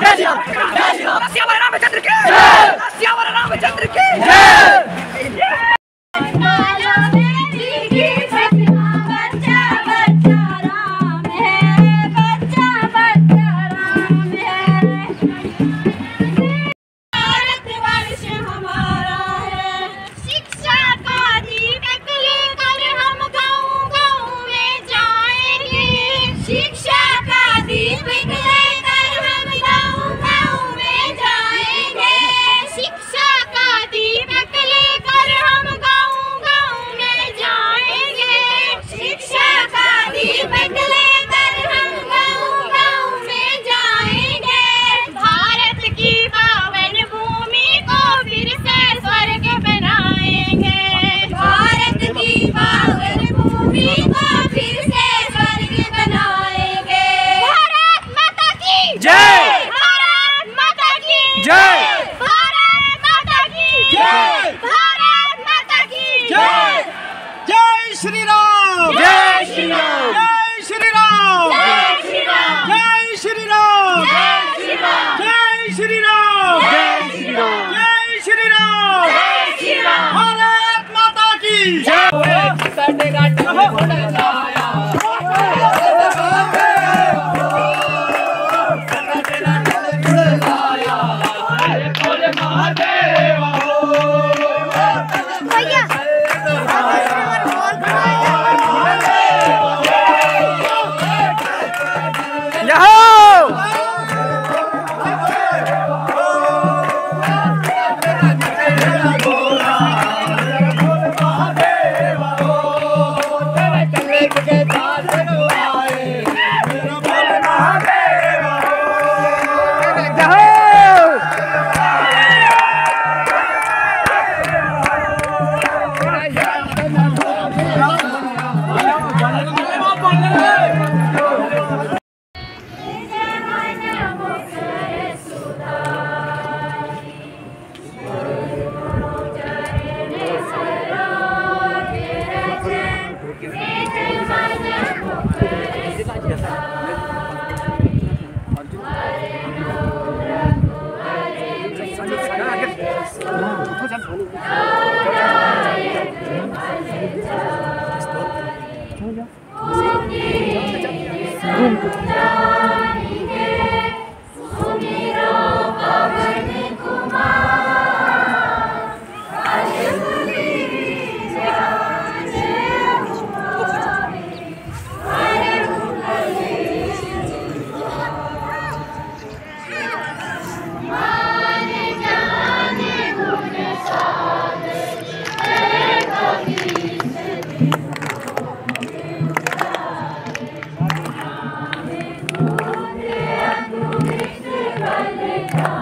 干净，干，干净，干。श्री राम जय श्री राम जय श्री राम जय श्री राम जय श्री राम जय श्री राम जय श्री राम जय श्री राम भारत माता की जय 음. Yeah.